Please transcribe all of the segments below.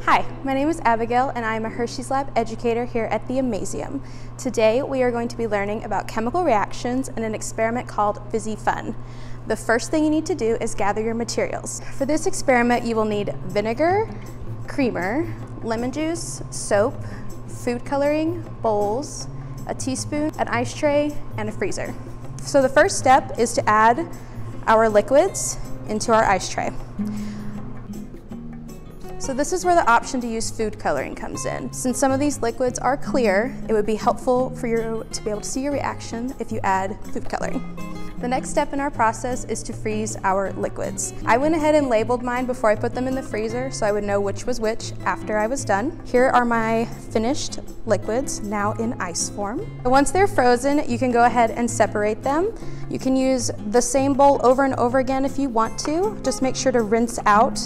Hi, my name is Abbigale and I am a Hershey's Lab educator here at the Amazeum. Today we are going to be learning about chemical reactions in an experiment called Fizzy Fun. The first thing you need to do is gather your materials. For this experiment you will need vinegar, creamer, lemon juice, soap, food coloring, bowls, a teaspoon, an ice tray, and a freezer. So the first step is to add our liquids into our ice tray. So this is where the option to use food coloring comes in. Since some of these liquids are clear, it would be helpful for you to be able to see your reaction if you add food coloring. The next step in our process is to freeze our liquids. I went ahead and labeled mine before I put them in the freezer so I would know which was which after I was done. Here are my finished liquids, now in ice form. Once they're frozen, you can go ahead and separate them. You can use the same bowl over and over again if you want to. Just make sure to rinse out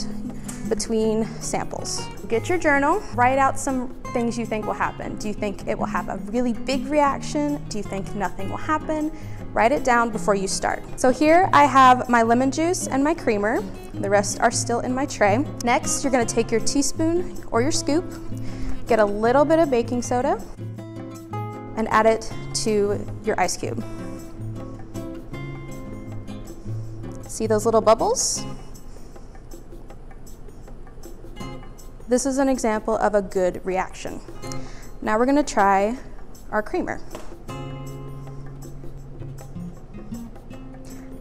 between samples. Get your journal, write out some things you think will happen. Do you think it will have a really big reaction? Do you think nothing will happen? Write it down before you start. So here I have my lemon juice and my creamer. The rest are still in my tray. Next, you're gonna take your teaspoon or your scoop, get a little bit of baking soda, and add it to your ice cube. See those little bubbles? This is an example of a good reaction. Now we're gonna try our creamer.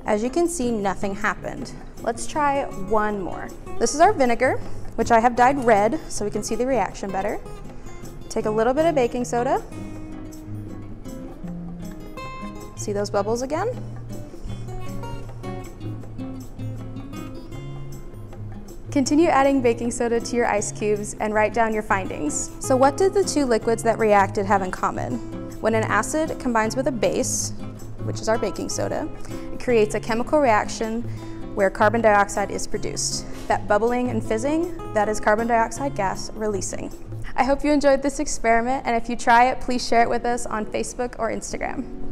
As you can see, nothing happened. Let's try one more. This is our vinegar, which I have dyed red so we can see the reaction better. Take a little bit of baking soda. See those bubbles again? Continue adding baking soda to your ice cubes and write down your findings. So what did the two liquids that reacted have in common? When an acid combines with a base, which is our baking soda, it creates a chemical reaction where carbon dioxide is produced. That bubbling and fizzing, that is carbon dioxide gas releasing. I hope you enjoyed this experiment, and if you try it, please share it with us on Facebook or Instagram.